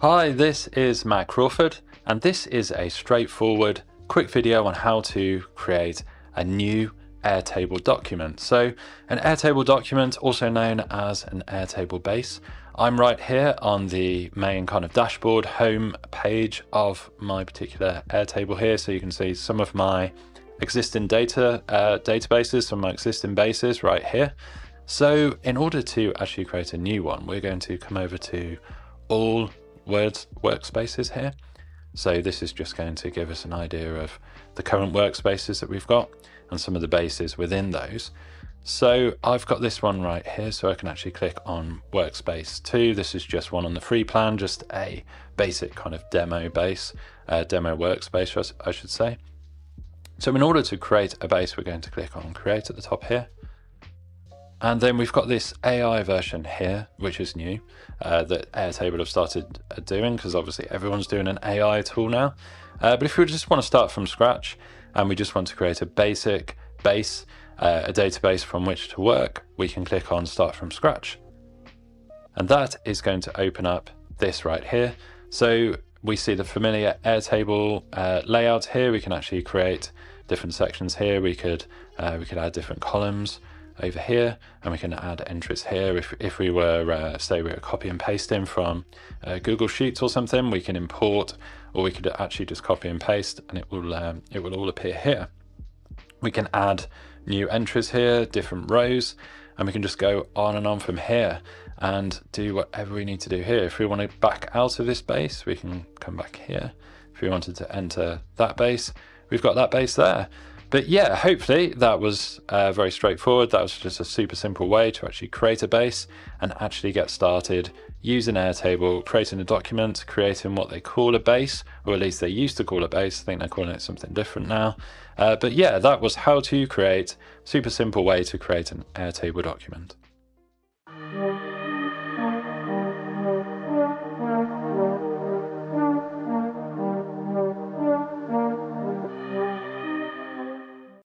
Hi, this is Matt Crawford, and this is a straightforward, quick video on how to create a new Airtable document. So, an Airtable document, also known as an Airtable base. I'm right here on the main kind of dashboard home page of my particular Airtable here, so you can see some of my existing data uh, databases, some of my existing bases right here. So, in order to actually create a new one, we're going to come over to all Word workspaces here. So this is just going to give us an idea of the current workspaces that we've got and some of the bases within those. So I've got this one right here, so I can actually click on workspace 2. This is just one on the free plan, just a basic kind of demo base, uh, demo workspace, I should say. So in order to create a base, we're going to click on create at the top here. And then we've got this AI version here, which is new, uh, that Airtable have started uh, doing because obviously everyone's doing an AI tool now. Uh, but if we just want to start from scratch and we just want to create a basic base, uh, a database from which to work, we can click on start from scratch. And that is going to open up this right here. So we see the familiar Airtable uh, layout here. We can actually create different sections here. We could uh, we could add different columns over here and we can add entries here. If, if we were uh, say we were copy and pasting from uh, Google Sheets or something we can import or we could actually just copy and paste and it will um, it will all appear here. We can add new entries here different rows and we can just go on and on from here and do whatever we need to do here. If we want to back out of this base we can come back here. If we wanted to enter that base we've got that base there but yeah, hopefully that was uh, very straightforward. That was just a super simple way to actually create a base and actually get started using Airtable, creating a document, creating what they call a base, or at least they used to call a base. I think they're calling it something different now. Uh, but yeah, that was how to create, super simple way to create an Airtable document.